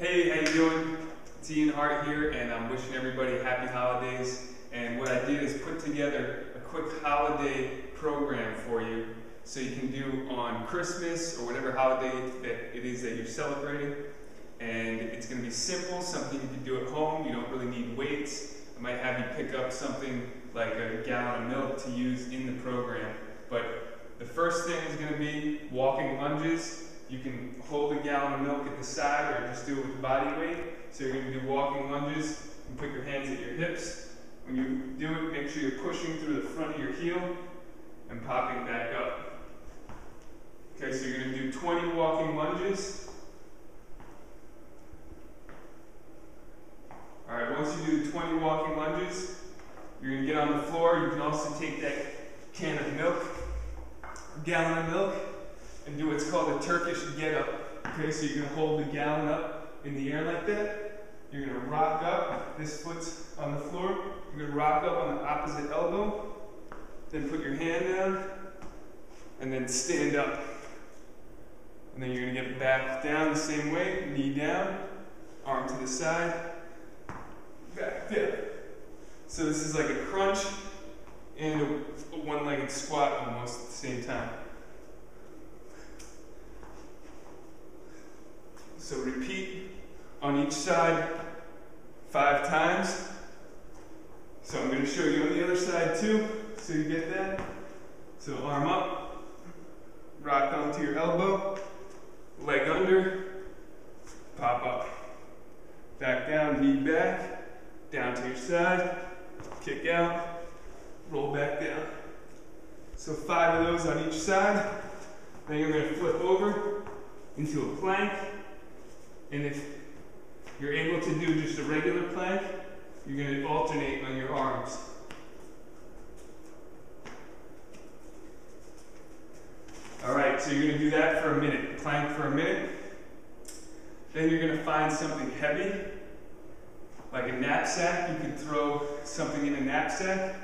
Hey, how you doing? It's Ian Hart here, and I'm wishing everybody happy holidays. And what I did is put together a quick holiday program for you so you can do on Christmas or whatever holiday that it is that you're celebrating. And it's going to be simple, something you can do at home. You don't really need weights. I might have you pick up something like a gallon of milk to use in the program. But the first thing is going to be walking lunges. You can hold a gallon of milk at the side or just do it with body weight. So you're going to do walking lunges and put your hands at your hips. When you do it, make sure you're pushing through the front of your heel and popping back up. Okay, so you're going to do 20 walking lunges. All right, once you do the 20 walking lunges, you're going to get on the floor. You can also take that can of milk, gallon of milk, and do what's called a Turkish get up. Okay, so you're going to hold the gallon up in the air like that. You're going to rock up. This foot's on the floor. You're going to rock up on the opposite elbow. Then put your hand down. And then stand up. And then you're going to get back down the same way. Knee down. Arm to the side. Back down. So this is like a crunch and a one-legged squat almost at the same time. So repeat on each side five times. So I'm going to show you on the other side too, so you get that. So arm up, rock onto your elbow, leg under, pop up. Back down, knee back, down to your side, kick out, roll back down. So five of those on each side. Then you're going to flip over into a plank. And if you're able to do just a regular plank, you're going to alternate on your arms. All right, so you're going to do that for a minute. Plank for a minute. Then you're going to find something heavy, like a knapsack. You can throw something in a knapsack.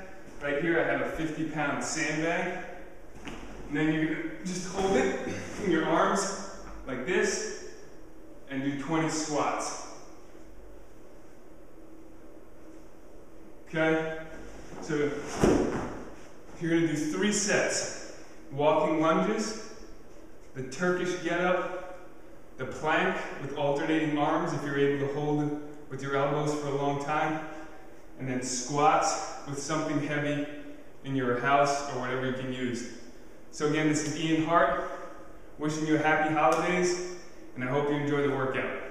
Right here, I have a 50 pound sandbag. And then you're going to just hold it in your arms like this and do 20 squats. Okay? So you're going to do three sets walking lunges, the Turkish get up, the plank with alternating arms if you're able to hold with your elbows for a long time, and then squats with something heavy in your house or whatever you can use. So again, this is Ian Hart, wishing you happy holidays, and I hope you enjoy the workout.